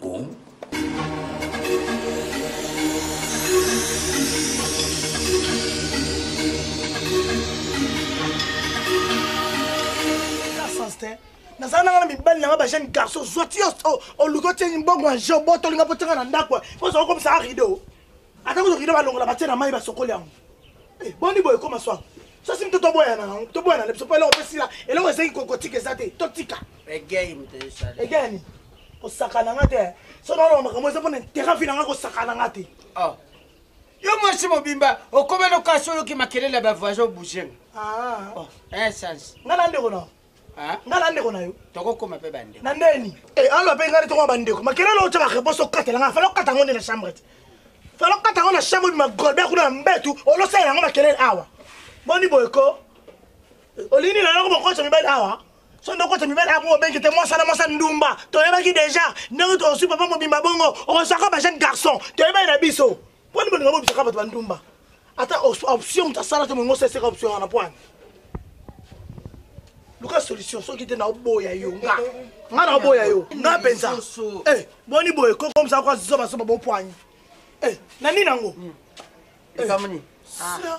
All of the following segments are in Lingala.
Bon. nazala nanga na mibali nanga bajeune garçon zwa ti oluki otie mbongo ya jeu botolinga botyanga na ndako mpo oza kokomisa a rideau Ata ko kilo balongola batie na mai basokoli yango. Eh, boni boye koma swa. Sosi mto toboyana na yango, toboyana na biso po eloko pesi la, eloko esengi kokotika eza te, totika. Egei mto esali. Egei ni. Kosakana nga te. Soki naloba makambo eza mpona intera vi na nga kosakana nga te. Oh. Yo mwasi mobimba okomeli okasi oyoki makelele ya bavoisin obouge nga. Ah. Oh, un sens. Nga na ndeko na. Ah. nga na ndeko na yo tokokoma mpe bandeko na ndeni eh, aloba mpe ngai tokoma bandeko makelele otyaka reboso okatela ngai fala okata yango nde na chambre te fala okata yango na chambre bima golbe kuna na mbetu olosala yango makelele awa boni boye ko olingi nini naloko mokotya mibali awa so nde okotya mibali awa obengi te mwasana mwasa ndumba toyebaki deja ndenge osui papa mobimba bongo okozwaka bajeune garçon toyebaki na biso Pwani bolinga bobisaka bato bandumba. Ata option moto asala te molinga oseseka option wana pwani. Luka solution soki te na oboya yo nga. Nga na oboya yo. Nga penza. Eh, boni boye koko msa kwa zoba zoba bo pwani. Eh, na nini nango? Eh, kamani. Ah.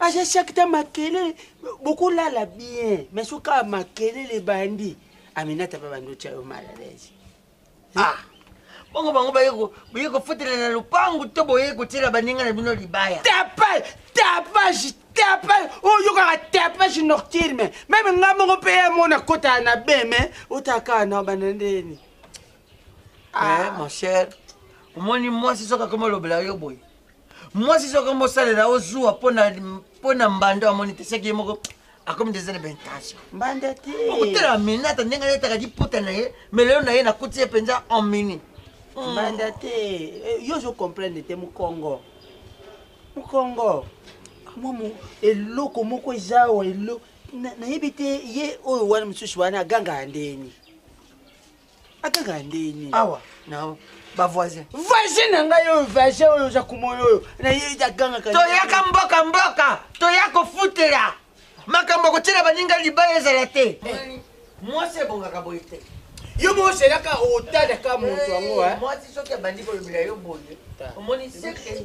aza chaque temps makelele bokolala bien mais soki kaka makelele ebandi aminata mpe bandi otya yo mal à l'aise ah bongo bango boye kofutela na lopangu to boye kotyela baninga na bino libaya tapage tapage tapage oyokaka oh, tapage nocturne meme ngai moko mpe ye mo nakotaka na beme otakaka na bana ndeni eh, ah. mon cher omoni mwasi soki akomi olobela yo boye mwasi soki mosalela yo zuwa mpo na mbanda amoni te seki ye moko akomi deja na baintention mbanda te okotala menata ndenge aletaka liputa na ye melelo na ye nakuti ye mpenza en mini hmm. mbanda te eh, yo ozo comprendre te mokongo mokongo momo eloko moko eza awa eloko nayebi te ye oyo wana mosusu wana agangaka ndeni ataka ndenge nini awa nao bavoisin voisin na ngai oyo vagin oyo oza komona oyo naye agangaka toyaka mboka mboka toya kofutela makambo kotyela baninga libaya ezala te eh. mwasi ebongaka boye te yo moko ozelaka otadaka moto yango eh, eh. mwasi soki abandi kolobela yo boye omoni seke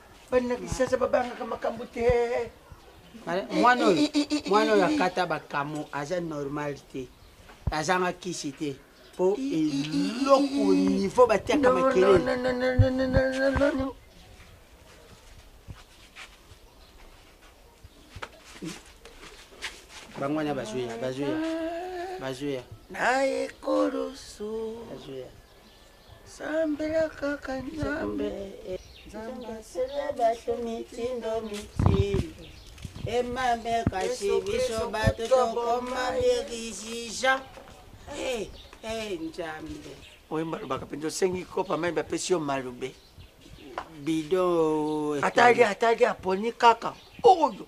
bani na kisasa babangaka makambo te mwana oyo mwana oyo akata bakamo aza normal te azanga kisi te mpo eloko nivo batiaka makelele bango wana bazoya bazoya bazoya na ekoloso bazoya Sambela kaka Nzambe. Nzambe asala bato mitindo mitindo. Emame kasi biso bato tokoma exigeant. Hey, hey, Nzambe. Oyo malobaka mpenza osengi kopa mai bapesi yo malube. Bidon. Atali atali aponi kaka oyo.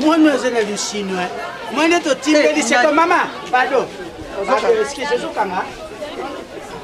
mwana aza na lisino mwana totimbeli seko mama pado ozokanga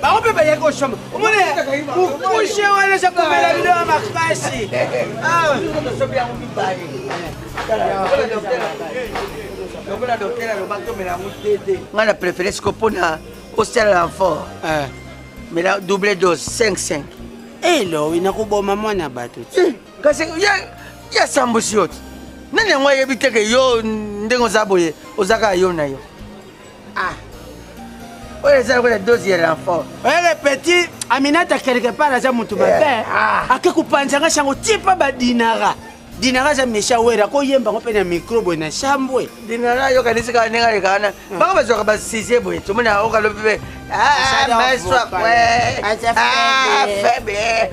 bango mpe bayaki koshomba omoni mukushe wana eza komela bino ya makasi ngai na préféré siko mpona osalela enfort eh. mela double dose 55 elowi nakoboma mwana bato ti kasi ye ye asambusi yo te nani yango ayebi te ke yo ndenge oza boye oza kaka yo na yo ah oyo eza lokola dose ya renfort oyele petit aminata quelque part aza motu mabe eh, ah. ake kopanzanga sango tie mpa badinara dinara aza mesha were akoyemba ngo mpe na micro boye na shambwe dinara ayokanisi kaka ndenge aleka wana hmm. bango bazwaka basize boye tomoni okalobi mpe ah, ah, maswakwe faible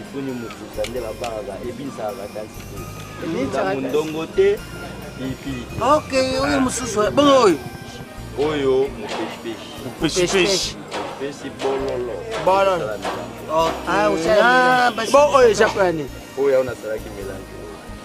ifuni mutu sandela abangaka ebinsaka kasi te mondongo te pilipili ok oyo mosusu bongo oyo oyo mopeshipeshi mopesi bololo bololo ah, ah, oyo eza plane oyo awo nasalaki melange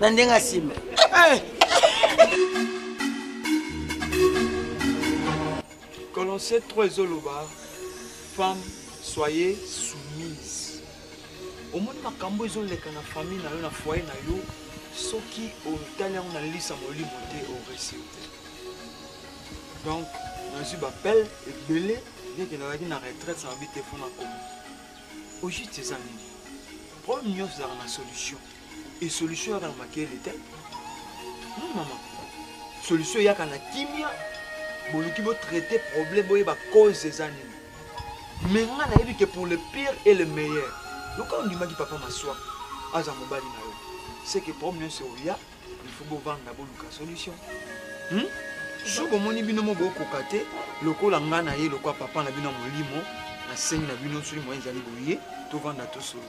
na ndenge asimba eh! colonse 3 ezoloba femme soyez soumise omoni makambo ezoleka na famille na yo na foyer na yo soki otali yango na lisa molimo te oresi te donc nazwi bapele ebele ndeke nazalaki na retraite na bite mpo na komi ojute eza nini problème nyonso ezalaka na solution Et solution yaka na makele te. Non maman. Solution yaka na kimia. Boluki bo traiter problème boyeba cause eza nini. Mais nga nayebi que pour le pire et le meilleur. Loka ondimaki papa maswa aza mobali na yo. C'est que problème nyonso oya il faut bovanda boluka solution. Hmm? soki bomoni bino mo bokoka te lokola nga na ye lokola papa na bino ya molimo nasengi na bino soki moye ezali boye tovanda tosolo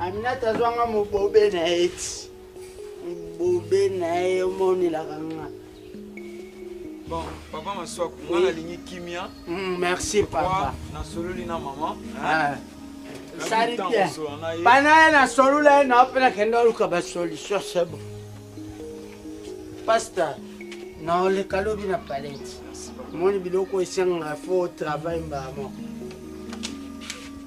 Aminata azwanga mobobe na ye ti mobobe na ye omonelaka nga bon papa maswaku nga nalingi kimia mm, merci papa nasololi na mama ah. sali bien bana ye nasolola ye nao mpe nakenda oluka basolution sebo pasta naoleka lobi na palete omoni biloko esengaka fo travail mbala moko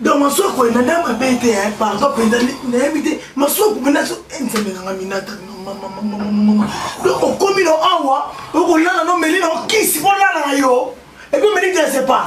donc masoko ena nda mabe te hein pardon mpenza nayebi te masoko mpenza nzambe nanga minata donc okomi no awa okolala no meli na okisi mpo lala na yo epuis meli te se pas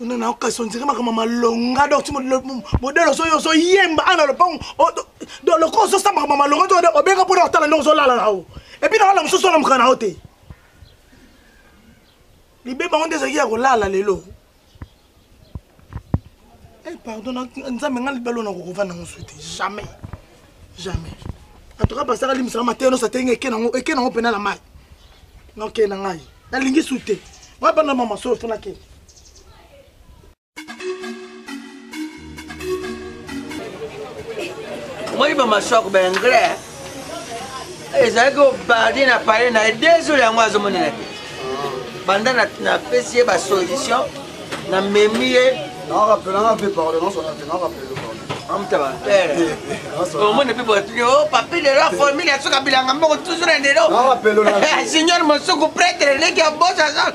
kuna na okasi ondire makambo malonga donc modele ozoyo ozoyemba ana lopango lokola ozosala makambo malonga to obenga mpona otala ndenge ozolala na yo epuis na wana mosusu olamuka na yo te libeba yango nde ezalaki ya kolala lelo Eh, pardon nzambe ngai libala ona kokova nango so te jamais jamais atoka basaka limisaka mateya nyonso atenge eke nango eke nango mpena na mai noke na ngai nalingi su te ngai bana mama solo fona ke omoni bamashoko baengrais ezalaki obarde na pale na ye deux jours yango azomonela te banda napesi ye basolution namemi ye omoni mpe botuni o papi lelo aformi na soka bilanga moko toujours na lelo junior mosuku pretre leki ya bosa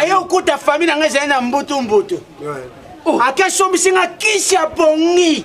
aye okuta famille na ngai ezali na mbutu mbutu akesombisi nga kisi ya pongi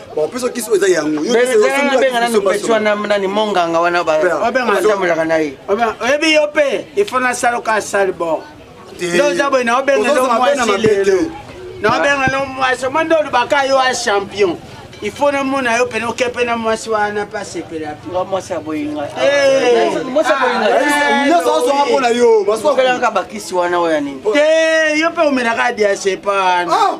nani monganga wana batambolaka na ye oyebi yo mpe ifo nasaloka asali bo nde oza boye na obenga ndo mwasi lelo na obenga ndo mwasi omoi nde olobaka yo a champion il faut namona yo pene okepe na mwasi wana mpe asepela mwasi aboyinga bakisi wana oyo ya nini te yo mpe omelaka adiasepana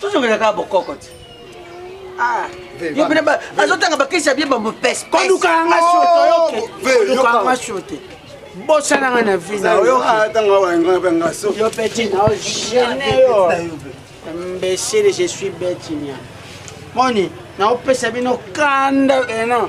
tozongela kaka bokoko ti ah, yo bino azotanga bakisi ya bie bamopesi koluka yanga soto yoke koluka yanga sote bosala nga na vi na yo betina ogene yo imbécile je suis betinia moni naopesa bino kanda ena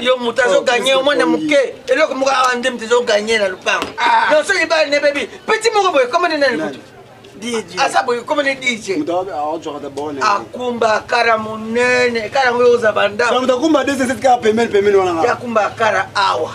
yo moto azoganye oh, omwana moke eloko moko awa nde moto ezoganye na lopango ah. non soki bale nebebi peti moko boye komane nani moto aza boye komane dj akumba kara monene kara yango oza bandaakumba kara awa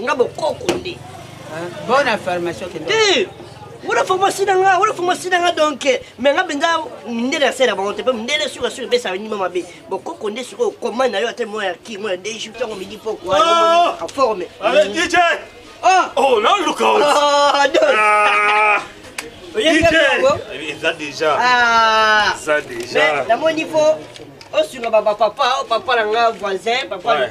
nga bokoko nde ah, bona formation kende te wana formation na nga wana formation na nga donc me nga mpenza mindele ya se na bango te mpe mindele suka suka epesa banima mabe bokoko nde sikoyo koma na yo ata moya ya ki moya deju ntango midi pokwa ah! forme ah! oh, naluka eza deja eza deja namoni fo osunga bapapa papa na nga voisin papa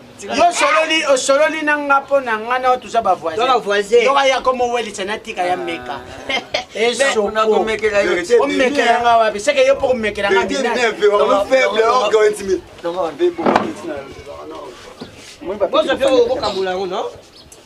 yo osololi osololi na nga mpo na nga nao toza bavoisinyoka ya komowelisa natika ya meka esokomekela nga wapi seke yo mpo komekela nga bozwa mpe okokabola yango no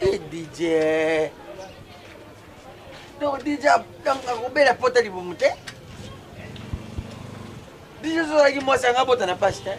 Eh, DJ. Donc DJ akobela pota libumu te. DJ ozalaki mwasi anga bota na page te.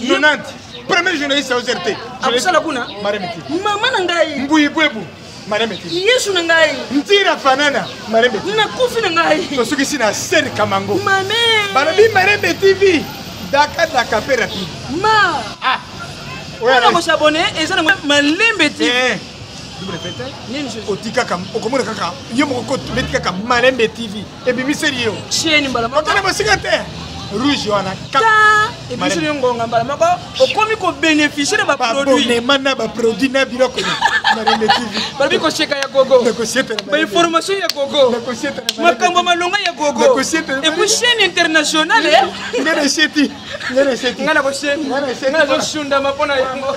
nonante premier journaliste ya ozrt akosala kuna mama na ngai mbuyi bwebu yesu na ngai ntira fanana nakufi na ngai tosukisi na ser kamango balobi marembe tv daka daka mpe rapide ma ah. mpona kosabone eza nango malembe te eh, otikaka okomona kaka yo moko kobeti kaka malembe tv ebimiseli yo cheni mbala moko otala mosika te rouge wana ebimiseli yo ngonga mbala moko okomi kobeneficie na baproduitmana na baproduit na biloko balobi koseka ya gogo bainformation ya gogo makambo malonga ya gogo epui chaine internationale eh? ngai nakosenda mpo na yango